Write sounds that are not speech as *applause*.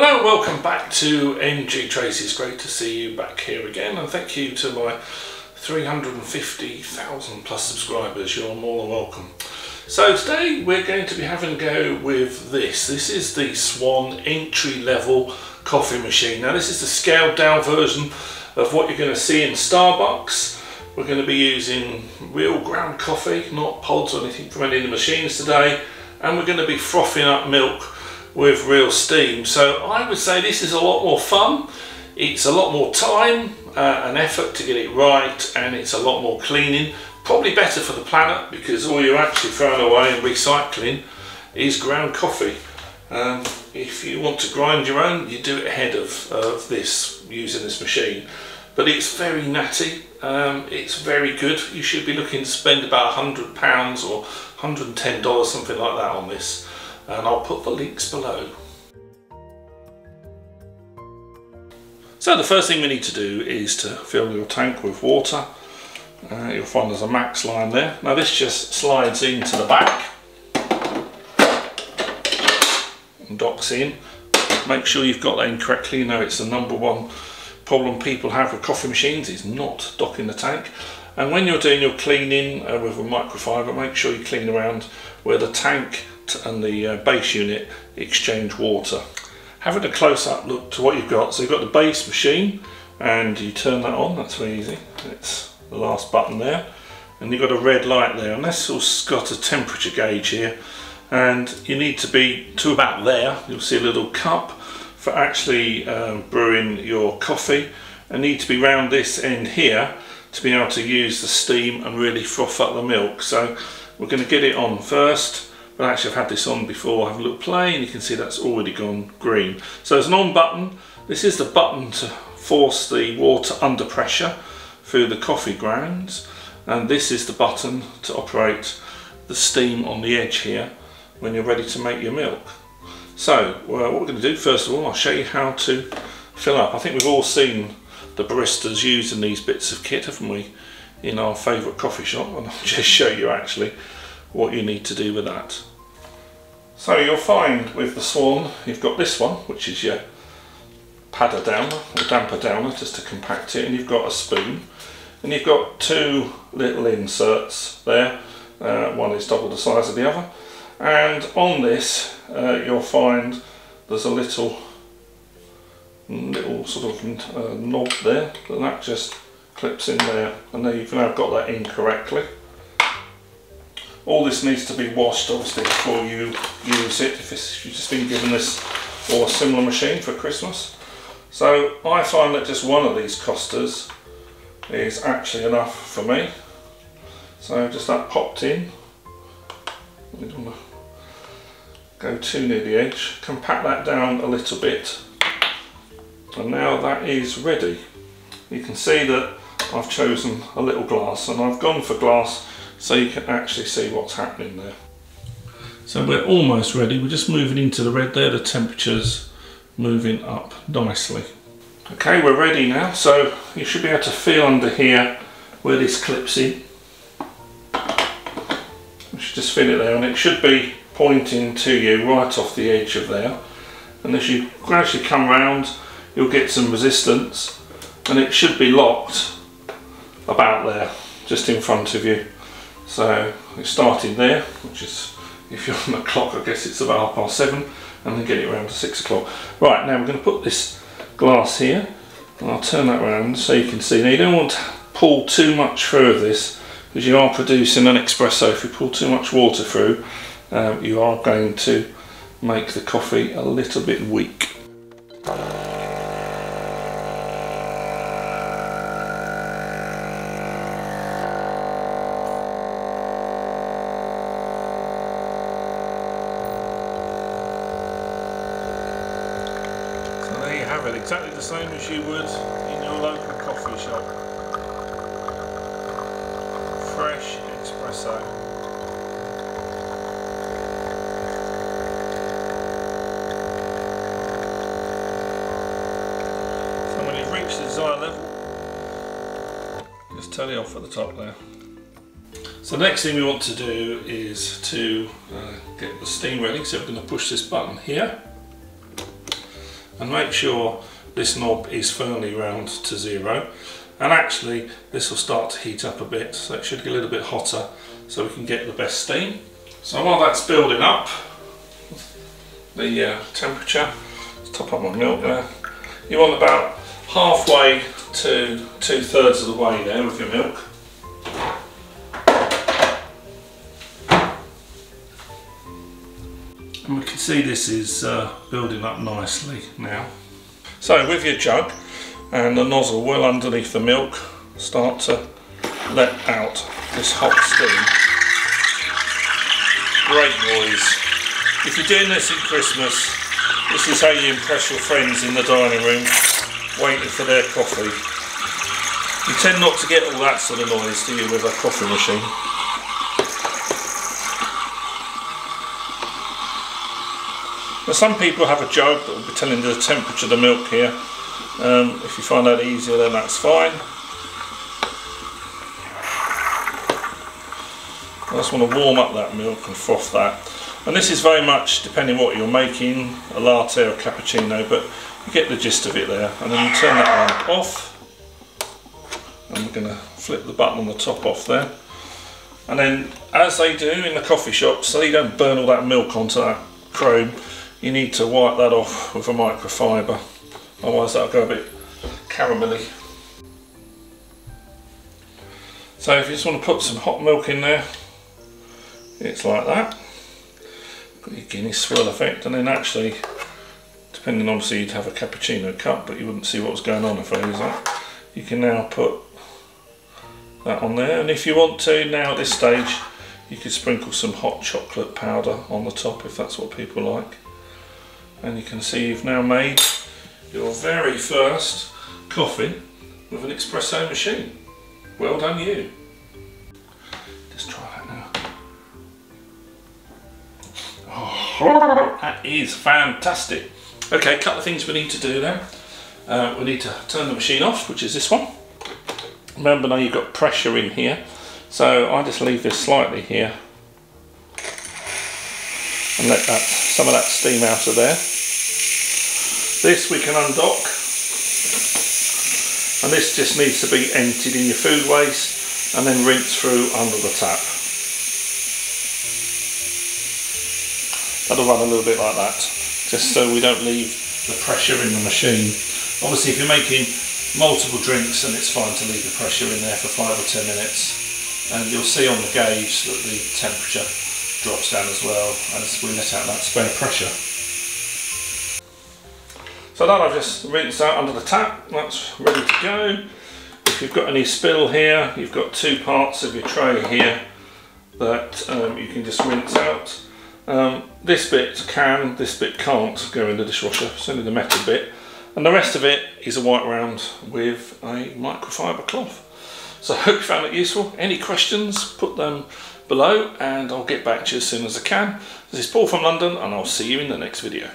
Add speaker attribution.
Speaker 1: Hello, welcome back to MG Tracey. It's great to see you back here again, and thank you to my 350,000 plus subscribers. You're more than welcome. So today we're going to be having a go with this. This is the Swan entry level coffee machine. Now this is the scaled down version of what you're going to see in Starbucks. We're going to be using real ground coffee, not pods or anything from any of the machines today, and we're going to be frothing up milk with real steam. So I would say this is a lot more fun. It's a lot more time uh, and effort to get it right and it's a lot more cleaning. Probably better for the planet because all you're actually throwing away and recycling is ground coffee. Um, if you want to grind your own, you do it ahead of, of this using this machine. But it's very natty, um, it's very good. You should be looking to spend about £100 or $110, something like that on this and I'll put the links below. So the first thing we need to do is to fill your tank with water. Uh, you'll find there's a max line there. Now this just slides into the back and docks in. Make sure you've got that in correctly. You know it's the number one problem people have with coffee machines is not docking the tank. And when you're doing your cleaning uh, with a microfiber, make sure you clean around where the tank and the uh, base unit exchange water. Having a close-up look to what you've got, so you've got the base machine and you turn that on, that's very easy. It's the last button there and you've got a red light there and this has got a temperature gauge here and you need to be to about there. You'll see a little cup for actually um, brewing your coffee and need to be round this end here to be able to use the steam and really froth up the milk. So we're going to get it on first but actually I've had this on before, have a look play and you can see that's already gone green. So there's an on button, this is the button to force the water under pressure through the coffee grounds and this is the button to operate the steam on the edge here when you're ready to make your milk. So well, what we're going to do first of all I'll show you how to fill up. I think we've all seen the baristas using these bits of kit haven't we in our favourite coffee shop and I'll *laughs* just show you actually what you need to do with that. So you'll find with the Swan, you've got this one, which is your padder downer, or damper downer, just to compact it, and you've got a spoon, and you've got two little inserts there, uh, one is double the size of the other, and on this uh, you'll find there's a little little sort of uh, knob there, and that just clips in there, and then you've now got that in correctly. All this needs to be washed obviously before you use it if, if you've just been given this or a similar machine for Christmas. So I find that just one of these costas is actually enough for me. So just that popped in. I don't want to go too near the edge. Compact that down a little bit. And now that is ready. You can see that I've chosen a little glass and I've gone for glass so you can actually see what's happening there. So we're almost ready, we're just moving into the red there, the temperature's moving up nicely. Okay, we're ready now, so you should be able to feel under here where this clips in. You should just feel it there, and it should be pointing to you right off the edge of there. And as you gradually come round, you'll get some resistance, and it should be locked about there, just in front of you. So we started there, which is, if you're on the clock, I guess it's about half past seven, and then get it around to six o'clock. Right, now we're going to put this glass here, and I'll turn that around so you can see. Now you don't want to pull too much through this, because you are producing an espresso. If you pull too much water through, um, you are going to make the coffee a little bit weak. It exactly the same as you would in your local coffee shop. Fresh espresso. So when it reaches the desired level, just it off at the top there. So the next thing we want to do is to uh, get the steam ready. So we're going to push this button here and make sure this knob is firmly round to zero and actually this will start to heat up a bit so it should get a little bit hotter so we can get the best steam. So while that's building up the uh, temperature, let's top up my milk there. You want about halfway to two thirds of the way there with your milk. See this is uh, building up nicely now. So with your jug and the nozzle well underneath the milk, start to let out this hot steam. Great noise. If you're doing this at Christmas, this is how you impress your friends in the dining room, waiting for their coffee. You tend not to get all that sort of noise, do you, with a coffee machine? Now some people have a jug that will be telling you the temperature of the milk here. Um, if you find that easier then that's fine. I just want to warm up that milk and froth that. And this is very much depending what you're making, a latte or a cappuccino, but you get the gist of it there. And then you turn that one off. And we're going to flip the button on the top off there. And then, as they do in the coffee shops, so you don't burn all that milk onto that chrome, you need to wipe that off with a microfiber otherwise that'll go a bit caramelly. So if you just want to put some hot milk in there it's like that. Got your Guinness swirl effect and then actually depending obviously you'd have a cappuccino cup but you wouldn't see what was going on if I use that you can now put that on there and if you want to now at this stage you could sprinkle some hot chocolate powder on the top if that's what people like and you can see you've now made your very first coffee with an espresso machine. Well done you. Just try that now. Oh, that is fantastic. Okay, a couple of things we need to do now. Uh, we need to turn the machine off, which is this one. Remember now you've got pressure in here. So I just leave this slightly here and let that some of that steam out of there. This we can undock and this just needs to be emptied in your food waste and then rinsed through under the tap. That'll run a little bit like that just so we don't leave the pressure in the machine. Obviously if you're making multiple drinks then it's fine to leave the pressure in there for 5 or 10 minutes and you'll see on the gauge that the temperature drops down as well as we let out that spare pressure. So then I've just rinsed out under the tap, that's ready to go. If you've got any spill here, you've got two parts of your tray here that um, you can just rinse out. Um, this bit can, this bit can't go in the dishwasher, it's only the metal bit. And the rest of it is a white round with a microfiber cloth. So I hope you found it useful. Any questions, put them below and I'll get back to you as soon as I can. This is Paul from London and I'll see you in the next video.